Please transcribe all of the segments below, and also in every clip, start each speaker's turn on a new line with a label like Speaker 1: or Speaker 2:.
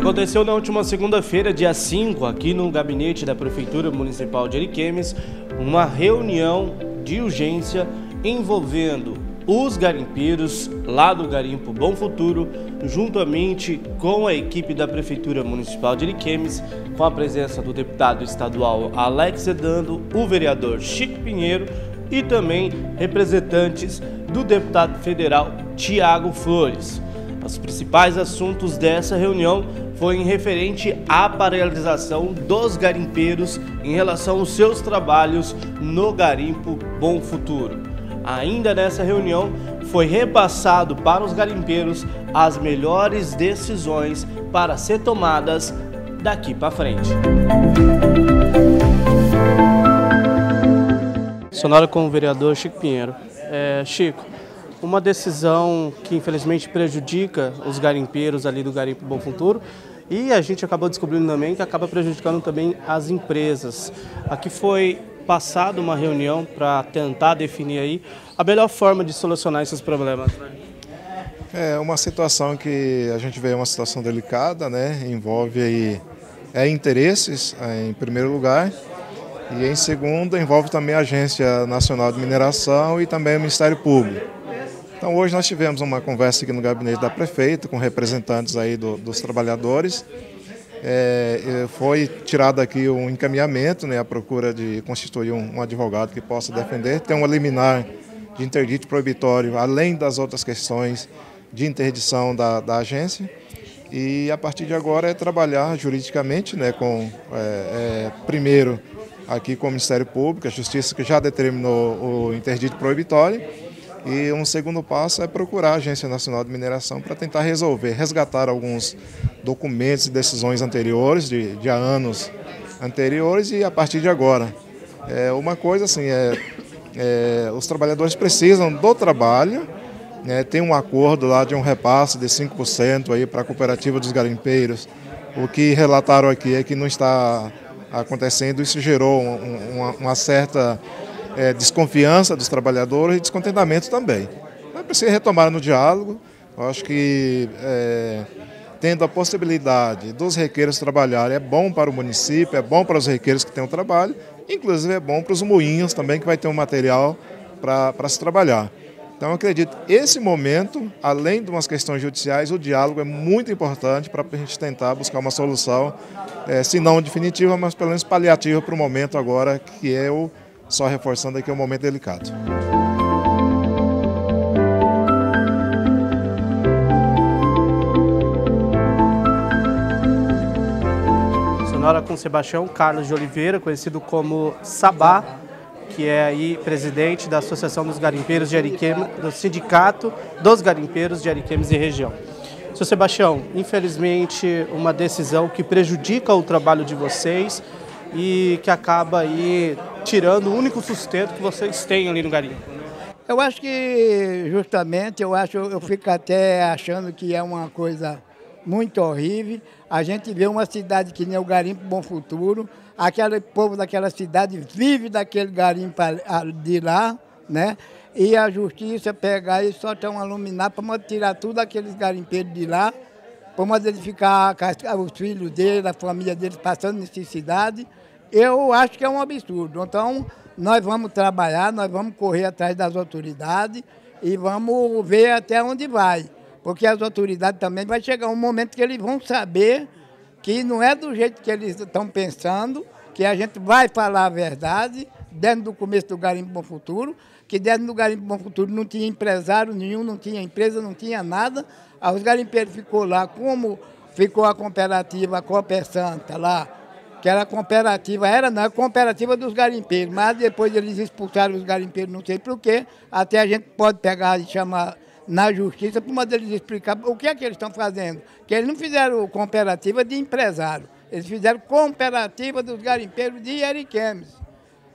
Speaker 1: aconteceu na última segunda-feira, dia 5, aqui no gabinete da Prefeitura Municipal de Ariquemes, uma reunião de urgência envolvendo os garimpeiros lá do Garimpo Bom Futuro, juntamente com a equipe da Prefeitura Municipal de Ariquemes, com a presença do deputado estadual Alex Edando, o vereador Chico Pinheiro e também representantes do deputado federal Tiago Flores. Os principais assuntos dessa reunião foi em referente à paralisação dos garimpeiros em relação aos seus trabalhos no Garimpo Bom Futuro. Ainda nessa reunião, foi repassado para os garimpeiros as melhores decisões para ser tomadas daqui para frente. Sonora com o vereador Chico Pinheiro. É, Chico, uma decisão que infelizmente prejudica os garimpeiros ali do Garimpo Bom Futuro e a gente acabou descobrindo também que acaba prejudicando também as empresas. Aqui foi passado uma reunião para tentar definir aí a melhor forma de solucionar esses problemas. Né?
Speaker 2: É uma situação que a gente vê uma situação delicada, né? Envolve aí é, interesses é, em primeiro lugar e em segundo envolve também a Agência Nacional de Mineração e também o Ministério Público. Então hoje nós tivemos uma conversa aqui no gabinete da prefeita com representantes aí do, dos trabalhadores. É, foi tirado aqui um encaminhamento, né, a procura de constituir um, um advogado que possa defender. Tem um liminar de interdito proibitório, além das outras questões de interdição da, da agência. E a partir de agora é trabalhar juridicamente, né, com, é, é, primeiro, aqui com o Ministério Público, a Justiça que já determinou o interdito proibitório, e um segundo passo é procurar a Agência Nacional de Mineração para tentar resolver, resgatar alguns documentos e decisões anteriores, de, de anos anteriores e a partir de agora. É, uma coisa assim, é, é, os trabalhadores precisam do trabalho, né, tem um acordo lá de um repasse de 5% para a cooperativa dos garimpeiros. O que relataram aqui é que não está acontecendo, isso gerou um, uma, uma, certa é, desconfiança dos trabalhadores e descontentamento também. Mas precisa retomar no diálogo. Eu acho que é, tendo a possibilidade dos requeiros trabalharem é bom para o município, é bom para os requeiros que têm o trabalho, inclusive é bom para os moinhos também, que vai ter um material para se trabalhar. Então, acredito esse momento, além de umas questões judiciais, o diálogo é muito importante para a gente tentar buscar uma solução, é, se não definitiva, mas pelo menos paliativa para o momento agora, que é o, só reforçando aqui, é um momento delicado.
Speaker 1: Sonora com Sebastião Carlos de Oliveira, conhecido como Sabá que é aí presidente da Associação dos Garimpeiros de Ariquemes, do Sindicato dos Garimpeiros de Ariquemes e região. Seu Sebastião, infelizmente uma decisão que prejudica o trabalho de vocês e que acaba aí tirando o único sustento que vocês têm ali no garimpo.
Speaker 3: Eu acho que justamente, eu acho, eu fico até achando que é uma coisa muito horrível. A gente vê uma cidade que nem o Garimpo Bom Futuro, aquele povo daquela cidade vive daquele garimpo de lá, né? E a justiça pegar e só tem um aluminar para tirar tudo aqueles garimpeiros de lá, para ele ficar os filhos dele, a família dele passando necessidade. Eu acho que é um absurdo. Então, nós vamos trabalhar, nós vamos correr atrás das autoridades e vamos ver até onde vai. Porque as autoridades também vai chegar um momento que eles vão saber que não é do jeito que eles estão pensando, que a gente vai falar a verdade dentro do começo do Garimpo Bom Futuro, que dentro do Garimpo Bom Futuro não tinha empresário nenhum, não tinha empresa, não tinha nada. Os garimpeiros ficou lá, como ficou a cooperativa, a Cooper Santa lá, que era cooperativa, era não, cooperativa dos garimpeiros, mas depois eles expulsaram os garimpeiros, não sei porquê, até a gente pode pegar e chamar na justiça para uma deles explicar o que é que eles estão fazendo. Que eles não fizeram cooperativa de empresário, eles fizeram cooperativa dos garimpeiros de Ariquemes,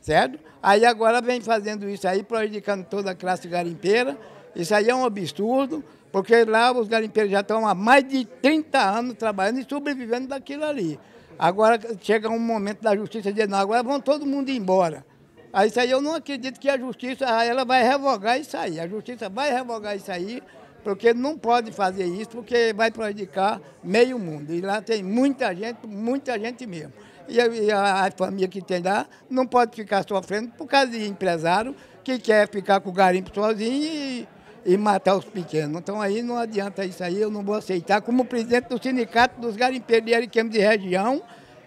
Speaker 3: certo? Aí agora vem fazendo isso aí, prejudicando toda a classe garimpeira. Isso aí é um absurdo, porque lá os garimpeiros já estão há mais de 30 anos trabalhando e sobrevivendo daquilo ali. Agora chega um momento da justiça dizendo, agora vão todo mundo embora. Aí isso aí eu não acredito que a justiça ela vai revogar isso aí. A justiça vai revogar isso aí, porque não pode fazer isso, porque vai prejudicar meio mundo. E lá tem muita gente, muita gente mesmo. E a, e a família que tem lá não pode ficar sofrendo por causa de empresário que quer ficar com o garimpo sozinho e, e matar os pequenos. Então aí não adianta isso aí, eu não vou aceitar. Como presidente do Sindicato dos Garimpeiros de Ariquemes de Região,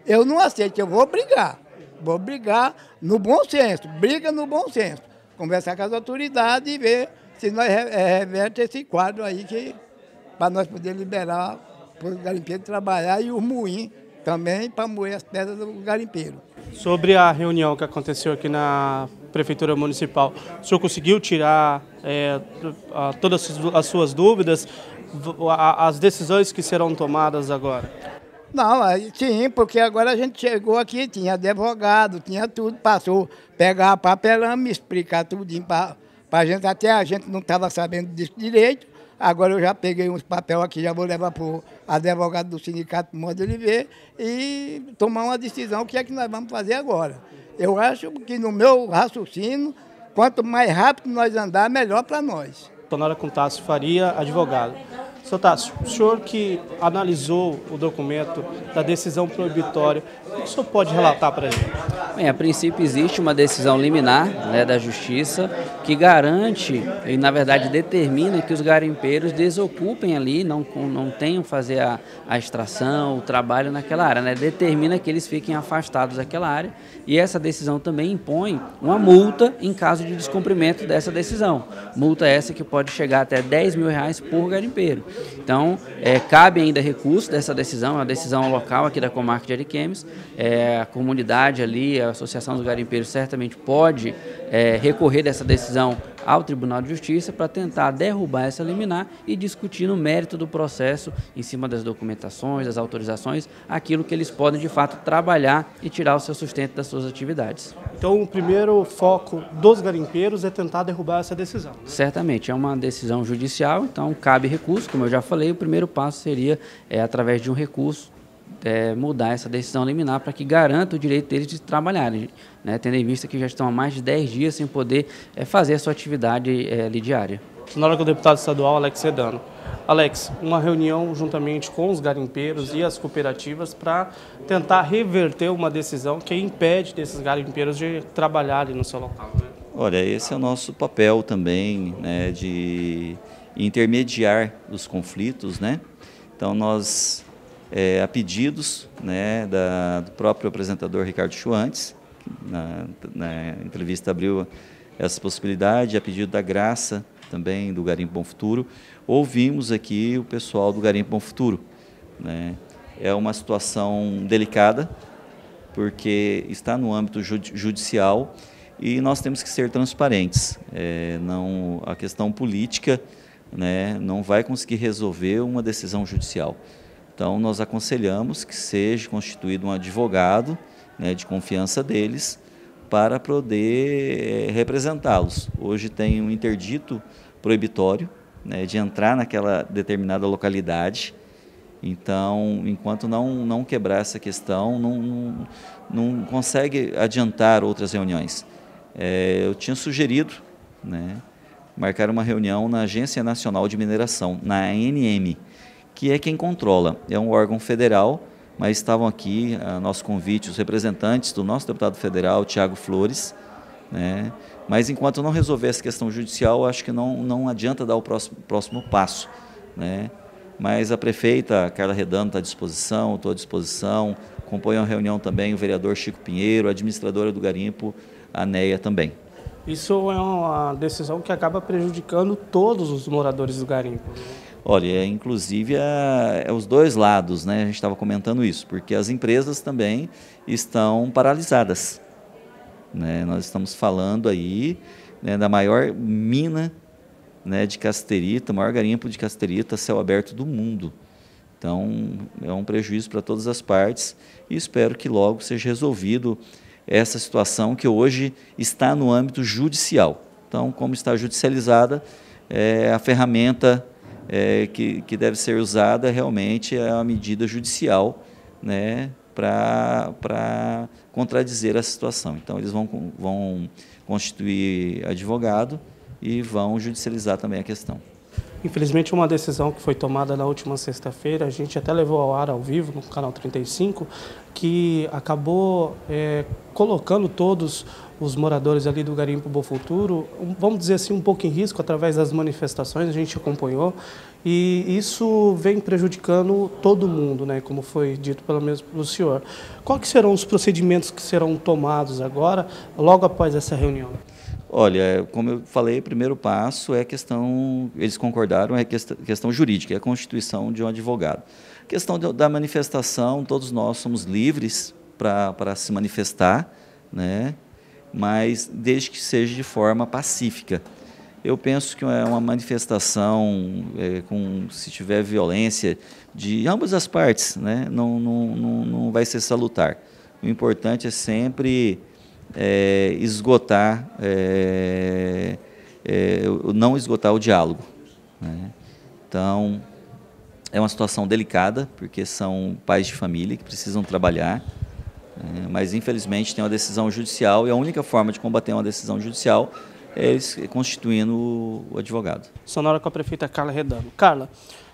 Speaker 3: eu não aceito, eu vou brigar. Vou brigar no bom senso, briga no bom senso. Conversar com as autoridades e ver se nós é, reverte esse quadro aí que para nós poder liberar para os garimpeiros trabalhar e o moinho também para moer as pedras do garimpeiro.
Speaker 1: Sobre a reunião que aconteceu aqui na Prefeitura Municipal, o senhor conseguiu tirar é, todas as suas dúvidas, as decisões que serão tomadas agora?
Speaker 3: Não, sim, porque agora a gente chegou aqui, tinha advogado, tinha tudo, passou, pegar papelão, me explicar tudinho para a gente, até a gente não estava sabendo disso direito. Agora eu já peguei uns papel aqui, já vou levar para o advogado do sindicato Modo ele ver e tomar uma decisão, o que é que nós vamos fazer agora. Eu acho que no meu raciocínio, quanto mais rápido nós andar, melhor para nós.
Speaker 1: Tonara Contácio Faria, advogado. Seu Tássio, o senhor que analisou o documento da decisão proibitória, o que o senhor pode relatar para a gente?
Speaker 4: Bem, a princípio existe uma decisão liminar né, da Justiça que garante e, na verdade, determina que os garimpeiros desocupem ali, não, não tenham fazer a, a extração, o trabalho naquela área. Né? Determina que eles fiquem afastados daquela área e essa decisão também impõe uma multa em caso de descumprimento dessa decisão. Multa essa que pode chegar até 10 mil reais por garimpeiro. Então, é, cabe ainda recurso dessa decisão, é uma decisão local aqui da comarca de Ariquemes. É, a comunidade ali, a Associação dos Garimpeiros certamente pode é, recorrer dessa decisão ao Tribunal de Justiça para tentar derrubar essa liminar e discutir no mérito do processo, em cima das documentações, das autorizações, aquilo que eles podem de fato trabalhar e tirar o seu sustento das suas atividades.
Speaker 1: Então, o primeiro foco dos garimpeiros é tentar derrubar essa decisão. Né?
Speaker 4: Certamente, é uma decisão judicial, então cabe recurso, como eu já falei, o primeiro passo seria, é, através de um recurso, é, mudar essa decisão liminar para que garanta o direito deles de trabalharem, né, tendo em vista que já estão há mais de 10 dias sem poder é, fazer a sua atividade é, ali diária.
Speaker 1: Na hora que o deputado estadual Alex Sedano. Alex, uma reunião juntamente com os garimpeiros e as cooperativas para tentar reverter uma decisão que impede desses garimpeiros de trabalharem no seu local. Né?
Speaker 5: Olha, esse é o nosso papel também, né, de intermediar os conflitos, né? Então nós é, a pedidos né, da, do próprio apresentador Ricardo Chuantes, na, na, entrevista abriu essa possibilidade, a pedido da Graça também, do Garimpo Bom Futuro, ouvimos aqui o pessoal do Garimpo Bom Futuro. Né? É uma situação delicada, porque está no âmbito judicial e nós temos que ser transparentes. É, não, a questão política né, não vai conseguir resolver uma decisão judicial. Então, nós aconselhamos que seja constituído um advogado né, de confiança deles para poder eh, representá-los. Hoje tem um interdito proibitório né, de entrar naquela determinada localidade. Então, enquanto não, não quebrar essa questão, não, não, não consegue adiantar outras reuniões. É, eu tinha sugerido né, marcar uma reunião na Agência Nacional de Mineração, na ANM, que é quem controla. É um órgão federal, mas estavam aqui, a nosso convite, os representantes do nosso deputado federal, Tiago Flores. Né? Mas enquanto não resolver essa questão judicial, acho que não, não adianta dar o próximo, próximo passo. Né? Mas a prefeita Carla Redano está à disposição, estou à disposição. Acompanhou a reunião também o vereador Chico Pinheiro, a administradora do Garimpo, a Neia também.
Speaker 1: Isso é uma decisão que acaba prejudicando todos os moradores do Garimpo.
Speaker 5: Olha, inclusive é, é os dois lados, né? A gente estava comentando isso, porque as empresas também estão paralisadas. Né? Nós estamos falando aí né, da maior mina né, de casterita, maior garimpo de casterita céu aberto do mundo. Então, é um prejuízo para todas as partes e espero que logo seja resolvido essa situação que hoje está no âmbito judicial. Então, como está judicializada, é, a ferramenta é, que, que deve ser usada realmente é a medida judicial né, para contradizer a situação. Então, eles vão, vão constituir advogado e vão judicializar também a questão.
Speaker 1: Infelizmente, uma decisão que foi tomada na última sexta-feira, a gente até levou ao ar ao vivo no canal 35, que acabou é, colocando todos os moradores ali do Garimpo Bom Futuro, vamos dizer assim, um pouco em risco através das manifestações, a gente acompanhou, e isso vem prejudicando todo mundo, né, como foi dito pelo mesmo pelo senhor. Quais serão os procedimentos que serão tomados agora, logo após essa reunião?
Speaker 5: Olha, como eu falei, o primeiro passo é questão, eles concordaram, é a questão jurídica, é a constituição de um advogado. A questão da manifestação, todos nós somos livres para se manifestar, né? mas desde que seja de forma pacífica. Eu penso que é uma manifestação, é, com, se tiver violência de ambas as partes, né? não, não, não, não vai ser salutar. O importante é sempre é, esgotar, é, é, não esgotar o diálogo. Né? Então, é uma situação delicada, porque são pais de família que precisam trabalhar, né? mas infelizmente tem uma decisão judicial e a única forma de combater uma decisão judicial é constituindo o advogado.
Speaker 1: Sonora com a prefeita Carla Redano. Carla,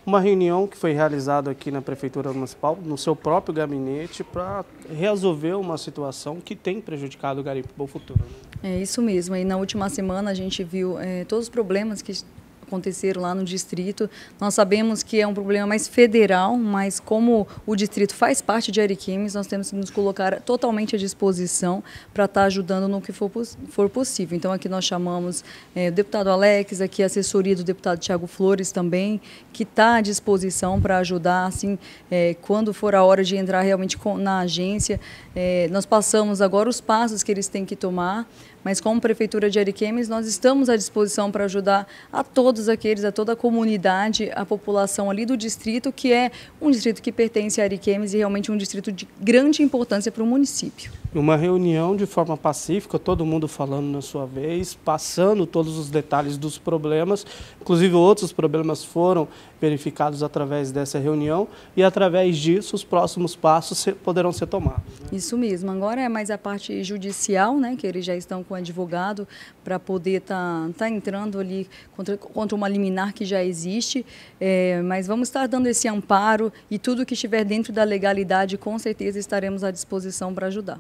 Speaker 1: uma reunião que foi realizada aqui na Prefeitura Municipal, no seu próprio gabinete, para resolver uma situação que tem prejudicado o garimpo Bom Futuro.
Speaker 6: É isso mesmo. E na última semana a gente viu é, todos os problemas que aconteceram lá no distrito. Nós sabemos que é um problema mais federal, mas como o distrito faz parte de Ariquemes, nós temos que nos colocar totalmente à disposição para estar tá ajudando no que for, for possível. Então aqui nós chamamos é, o deputado Alex, aqui a assessoria do deputado Tiago Flores também, que está à disposição para ajudar, assim, é, quando for a hora de entrar realmente na agência. É, nós passamos agora os passos que eles têm que tomar, mas como Prefeitura de Ariquemes, nós estamos à disposição para ajudar a todos aqueles, a toda a comunidade, a população ali do distrito, que é um distrito que pertence a Ariquemes e realmente um distrito de grande importância para o município.
Speaker 1: Uma reunião de forma pacífica, todo mundo falando na sua vez, passando todos os detalhes dos problemas, inclusive outros problemas foram verificados através dessa reunião e através disso os próximos passos poderão ser tomados.
Speaker 6: Né? Isso mesmo, agora é mais a parte judicial, né, que eles já estão com advogado para poder estar tá, tá entrando ali contra, contra uma liminar que já existe, é, mas vamos estar dando esse amparo e tudo que estiver dentro da legalidade, com certeza estaremos à disposição para ajudar.